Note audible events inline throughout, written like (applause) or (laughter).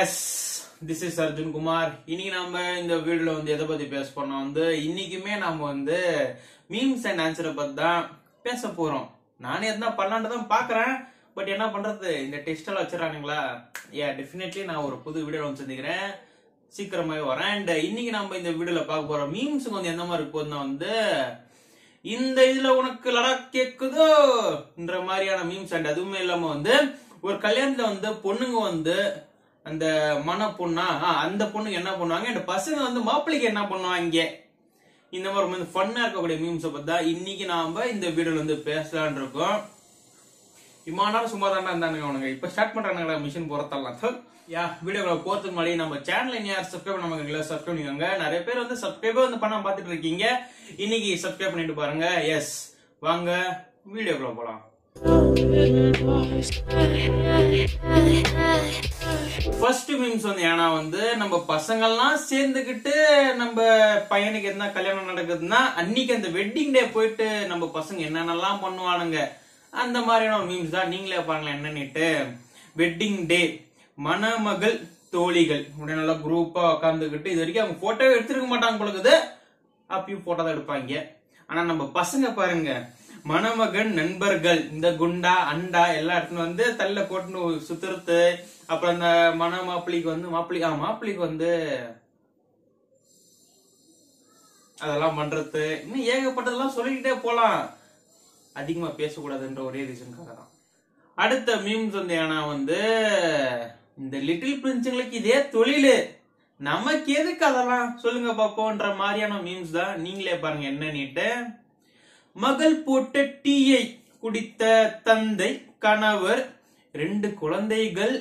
Yes this is Arjun Kumar இன்னைக்கு நம்ம இந்த வீடியோல வந்து எதை பத்தி பேச போறோம் வந்து இன்னைக்குமே நம்ம வந்து மீம்ஸ் அண்ட் ஆன்சரை பத்தி தான் பேச போறோம். நானே எதுனா பண்ணலான்னு தான் பாக்குறேன். பட் என்ன பண்றது? இந்த டெஸ்ட் எல்லாம் வச்சிடறானுங்களா? ஏ டெஃபினெட்லி நான் ஒரு புது வீடியோ வந்து சந்திக்கிறேன். சீக்கிரமாவே வரேன். அண்ட் இன்னைக்கு நம்ம இந்த வீடியோல பார்க்க போறோம் மீம்ஸுக்கு வந்து எந்த மாதிரி போகுதுன்னா வந்து இந்த இதுல உனக்கு லடாக் கேக்குதோன்ற மாதிரியான மீம்ஸ் அண்ட் அதுவுமே இல்லாம வந்து ஒரு கல்யாணத்துல வந்து பொண்ணுங்க வந்து அந்த மன பொண்ணா அந்த பொண்ணுக்கு என்ன பண்ணுவாங்க? அந்த பசங்க வந்து மாப்பிள்ளைக்கு என்ன பண்ணுவாங்க? இந்த மாதிரி ரொம்ப ஃபன்னா இருக்கக்கூடிய மீம்ஸை பார்த்தா இன்னைக்கு நாம இந்த வீடியோல வந்து பேசலான் இருக்கோம். இம்மா நாள் சும்மா தாண்டா இருந்தானுங்க அவனுங்க. இப்போ ஸ்டார்ட் பண்றானுங்களா மிஷின் போறதெல்லாம். யா வீடியோக்குள்ள போறதுக்கு முன்னாடி நம்ம சேனல் யார் சப்ஸ்கிரைப் பண்ணுவாங்க இல்லை சப்ஸ்கிரைப் பண்ணிக்கோங்க. நிறைய பேர் வந்து சப்ஸ்கிரைபே வந்து பண்ண பார்த்துட்டு இருக்கீங்க. இன்னைக்கு சப்ஸ்கிரைப் பண்ணிட்டு பாருங்க. எஸ் வாங்க வீடியோக்குள்ள போலாம். Oh, ஃபர்ஸ்ட் மீம்ஸ் வந்து ஏன்னா வந்து நம்ம பசங்கள்லாம் சேர்ந்துக்கிட்டு நம்ம பையனுக்கு என்ன கல்யாணம் நடக்குதுன்னா அன்னைக்கு அந்த வெட்டிங் டே போயிட்டு நம்ம பசங்க என்னென்னலாம் பண்ணுவானுங்க அந்த மாதிரியான ஒரு மீம்ஸ் தான் நீங்களே பாருங்களேன் என்னன்னுட்டு. வெட்டிங் டே மணமகள் தோழிகள். உடனே நல்லா குரூப்பா உட்காந்துக்கிட்டு இது வரைக்கும் அவங்க போட்டோவே எடுத்துருக்க மாட்டாங்க பொழுது அப்பயும் போட்டோ தான் எடுப்பாங்க. ஆனா நம்ம பசங்க பாருங்க மணமகன் நண்பர்கள் இந்த குண்டா அண்டா எல்லா இடத்துல வந்து தள்ள போட்டுன்னு சுத்துறது. அப்புறம் அந்த மண மாப்பிள்ளைக்கு வந்து மாப்பிள்ளை ஆ மாப்பிள்ளைக்கு வந்து அதெல்லாம் பண்றது. இன்னும் ஏகப்பட்டதெல்லாம் சொல்லிக்கிட்டே போலாம். அதிகமா பேசக்கூடாதுன்ற ஒரே ரீசனுக்காக தான். அடுத்த மீம்ஸ் வந்து ஏன்னா வந்து இந்த லிட்டில் பிரின்ஸுங்களுக்கு இதே தொழிலு. நமக்கு எதுக்கு அதெல்லாம்? சொல்லுங்க பார்ப்போன்ற மாதிரியான மீம்ஸ் தான். நீங்களே பாருங்க என்னன்னுட்டு மகள் போட்ட டீயை குடித்த தந்தை கணவர் ரெண்டு குழந்தைகள்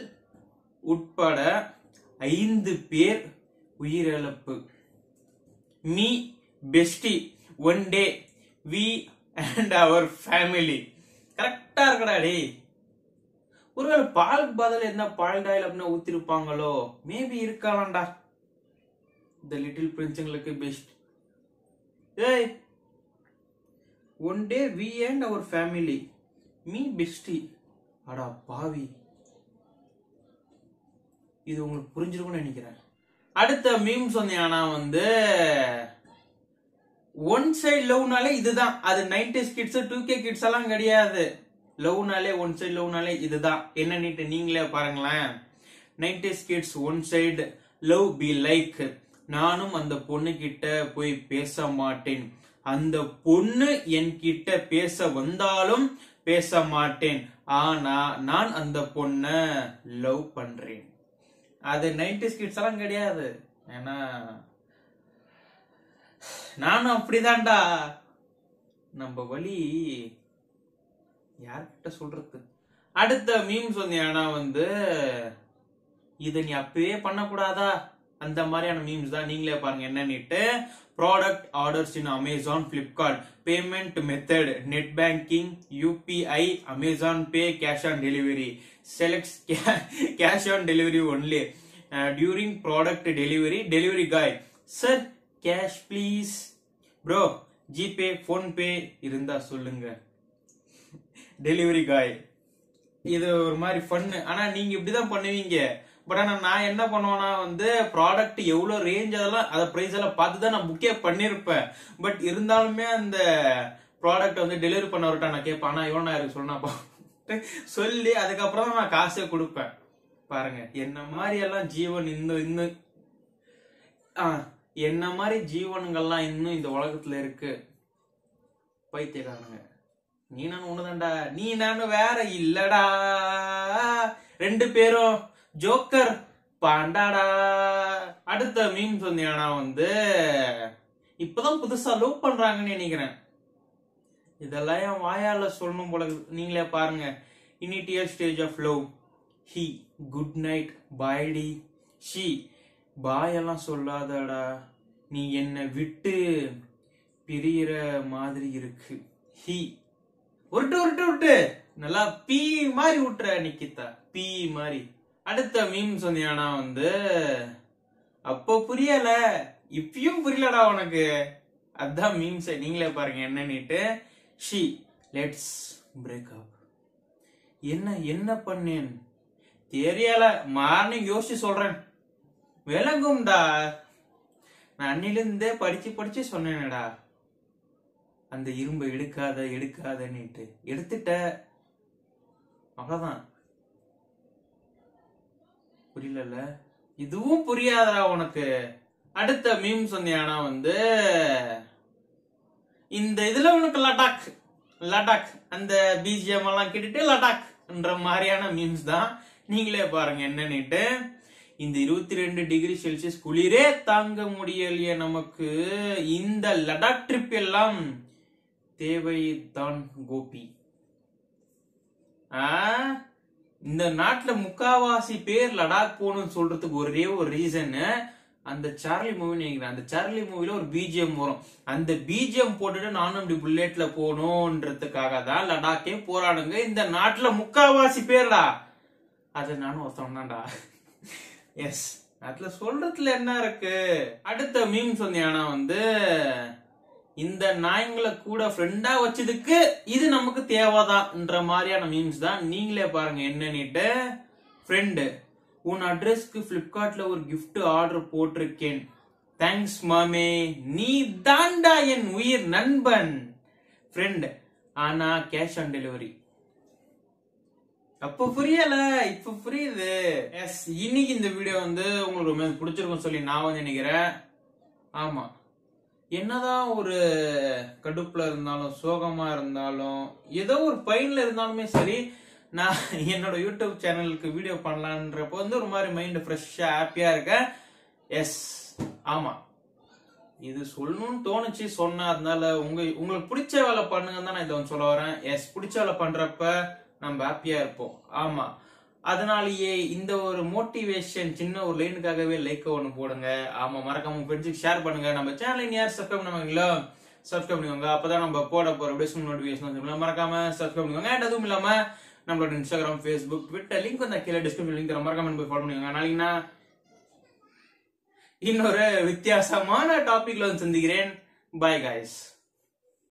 உட்பட ஐந்து பேர் உயிரிழப்பு. Me bestie one day we and our family. கரெக்டா இருக்கடா டேய். ஒருவேளை பாலுக்கு பதில் என்ன பால் டாயில் அப்படின்னா ஊத்திருப்பாங்களோ? மேபி இருக்கலாம்டா இந்த லிட்டில் பிரின்ஸுங்களுக்கு பெஸ்ட் ஏய் one day we and our family me bestie அடா பாவி. இது உங்களுக்கு புரிஞ்சிருக்கும்னு நினைக்கிறேன். அடுத்த மீம் வந்து வந்து ஒன் சைடு லவ்னாலே இதுதான். அது nineties kids two K kids எல்லாம் கிடையாது. லவ்னாலே ஒன் சைடு லவ்னாலே இதுதான். என்னன்னுட்டு நீங்களே பாருங்களேன். Nineties kids one side love be like நானும் அந்த பொண்ணு கிட்ட போய் பேச மாட்டேன். அந்த பொண்ணு என்கிட்ட பேச வந்தாலும் பேச மாட்டேன் ஆனா நான் அந்த பொண்ண லவ் பண்றேன். அது நைன்டிஸ் கிட்ஸ் எல்லாம் கிடையாது. ஏன்னா நானும் அப்படிதான்டா. நம்ம வழி யார்கிட்ட சொல்றது? அடுத்த மீம்ஸ் வந்து ஏன்னா வந்து இதை நீ அப்பவே பண்ணக்கூடாதா? அந்த மாதிரியான மீம்ஸ் தான் நீங்களே பாருங்க என்னன்னுட்டு product orders in Amazon Flipkart payment method net banking UPI Amazon Pay cash on delivery selects cash on delivery only during product delivery delivery guy sir cash please bro GPay PhonePe இருந்தா சொல்லுங்க. (laughs) Delivery காய் இது ஒரு மாதிரி fun ஆனால் நீங்கள் இப்படி தான் பண்ணுவீங்க. பட் ஆனா நான் என்ன பண்ணுவேன்னா வந்து ப்ராடக்ட் எவ்வளவு ரேஞ்ச் அதெல்லாம் அதை பிரைஸ் எல்லாம் பார்த்து தான் நான் புக்கே பண்ணிருப்பேன். பட் இருந்தாலுமே அந்த ப்ராடக்ட் வந்து டெலிவரி பண்ணவர்கிட்ட நான் கேட்பேன் ஆனா எவ்வளோ இருக்கு? சொன்னாப்பா சொல்லி அதுக்கப்புறம் நான் காசே கொடுப்பேன். பாருங்க என்ன மாதிரி எல்லாம் ஜீவன் இன்னும் இன்னும் ஆ, என்ன மாதிரி ஜீவன்கள்லாம் இன்னும் இந்த உலகத்துல இருக்கு? பைத்தியக்காரனுங்க. நீ நானும் ஒண்ணுதான்டா. நீ நானும் வேற இல்லடா. ரெண்டு பேரும் ஜோக்கர். பாண்டாடா அடுத்த மீன் வந்து வந்து இப்பதான் புதுசா லூப் பண்றாங்கன்னு நினைக்கிறேன். இதெல்லாம் என் வாயால சொல்லணும் போல நீங்களே பாருங்க. Initial stage of love he good night பாய்டி she பாயெல்லாம் சொல்லாதடா. நீ என்னை விட்டு பிரியிற மாதிரி இருக்கு. ஹி உருட்டு உருட்டு உருட்டு. நல்லா பீ மாதிரி விட்டுற நிக்கிதா. பீ மாதிரி. அடுத்த மீம் வந்து வந்து அப்போ புரியல. இப்பயும் புரியலடா உனக்கு. அதான் மீம்ஸ் நீங்களே பாருங்க என்னன்னுட்டு. ஷி லெட்ஸ் பிரேக் அப் என்ன என்ன பண்ணேன்? தெரியல. மார்னிங் யோசிச்சு சொல்றேன். விளங்கும்டா. நான் அன்னிலிருந்தே படிச்சு படிச்சு சொன்னேனடா. அந்த இரும்பை எடுக்காத எடுக்காதன்னுட்டு. எடுத்துட்ட. அவ்வளவுதான். புரியல இதுவும் புரியாதடா உனக்கு. அடுத்த மீம் சொன்னியானா வந்து இந்த இதுல உனக்கு லடாக் லடாக் அந்த பிஜிஎம் எல்லாம் கேட்டுட்டு லடாக்ன்ற மாதிரியான மீம்ஸ் தான். நீங்களே பாருங்க என்னன்னுட்டு. இந்த இருபத்தி ரெண்டு டிகிரி செல்சியஸ் குளிரே தாங்க முடியலையே நமக்கு. இந்த லடாக் ட்ரிப் எல்லாம் தேவைதான் கோபி. ஆ? இந்த நாட்டுல முக்காவாசி பேர் லடாக் போகணும்னு சொல்றதுக்கு ஒரே ஒரு ரீசன் அந்த சார்லி மூவி நினைக்கிறேன். அந்த சார்லி மூவில ஒரு பிஜிஎம் வரும். அந்த பிஜிஎம் போட்டுட்டு நானும் இப்படி புல்லெட்ல போகணுன்றதுக்காக தான் லடாக்கே போராடுங்க. இந்த நாட்டுல முக்காவாசி பேர்டா? அது நானும் ஒருத்தவன் தான்டா. எஸ் அதுல சொல்றதுல என்ன இருக்கு? அடுத்த மீம் சொன்னியானா வந்து இந்த நாய்ங்களை கூட ஃப்ரெண்டா வச்சதுக்கு இது நமக்கு தேவைதான்ன்ற மாதிரியான மீம்ஸ் தான் நீங்களே பாருங்க என்னன்னுட்டு. ஃப்ரெண்டு உன் அட்ரஸ்க்கு பிளிப்கார்ட்ல ஒரு கிஃப்ட் ஆர்டர் போட்டிருக்கேன். தேங்க்ஸ் மாமே. நீ தாண்டா என் உயிர் நண்பன். ஃப்ரெண்ட் ஆனா கேஷ் ஆன் டெலிவரி அப்ப புரியல இப்ப புரியுது. எஸ் இன்னைக்கு இந்த வீடியோ வந்து உங்களுக்கு ரொம்ப பிடிச்சிருக்கும் சொல்லி நான் வந்து நினைக்கிறேன். ஆமா. என்னதான் ஒரு கடுப்புல இருந்தாலும் சோகமா இருந்தாலும் ஏதோ ஒரு பைன்ல இருந்தாலுமே சரி நான் என்னோட யூடியூப் சேனலுக்கு வீடியோ பண்ணலான்றப்போ வந்து ஒரு மாதிரி மைண்ட் ஃப்ரெஷ்ஷா ஹாப்பியா இருக்கேன் எஸ் ஆமா. இது சொல்லணும்னு தோணுச்சு சொன்னேன் அதனால உங்க உங்களுக்கு பிடிச்ச வேலை பண்ணுங்கன்னு தான் நான் இதை வந்து சொல்ல வரேன். எஸ் பிடிச்ச வேலை பண்றப்ப நம்ம ஹாப்பியா இருப்போம். ஆமா. அதனாலேயே இந்த ஒரு மோட்டிவேஷன் சின்ன ஒரு லைனுக்காகவே லைக் ஒன்று போடுங்க. ஆமா மறக்காம ஃப்ரெண்ட்ஸுக்கு ஷேர் பண்ணுங்க. நம்ம சேனல் யார் சப்ஸ்கிரைப் பண்ணுவாங்களோ சப்ஸ்கிரைப் பண்ணிக்கோங்க. அப்பதான் நம்ம போட போற அப்படியே நோட்டிபிகேஷன் மறக்காம சப்ஸ்கிரைப் பண்ணிக்கோங்க. அண்ட் அதுவும் இல்லாம நம்மளோட இன்ஸ்டாகிராம் ஃபேஸ்புக் ட்விட்டர் லிங்க் வந்து கீழே டிஸ்கிரிப்ஷன் லிங்க் தர மறக்காம போய் ஃபாலோ பண்ணிக்கோங்க. நாளைக்கு இன்னொரு வித்தியாசமான டாபிக்ல வந்து சந்திக்கிறேன். Bye guys